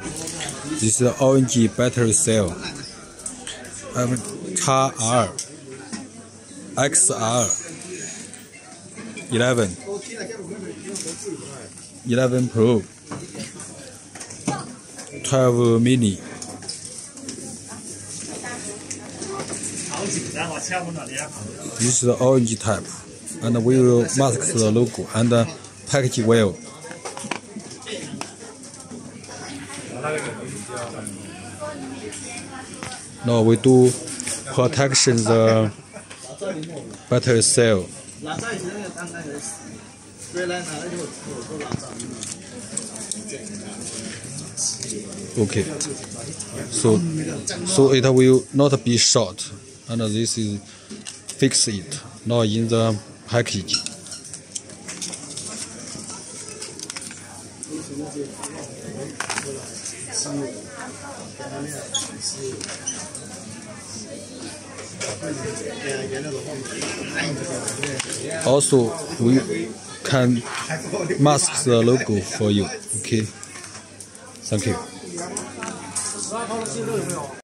This is the orange battery cell. Um, XR, XR, 11, 11 Pro, 12 Mini. This is the orange type, and we will mask the logo and package well. No, we do protection the uh, battery cell. Okay, so so it will not be short, and this is fix it, not in the package. Also, we can mask the logo for you. Okay. Thank you.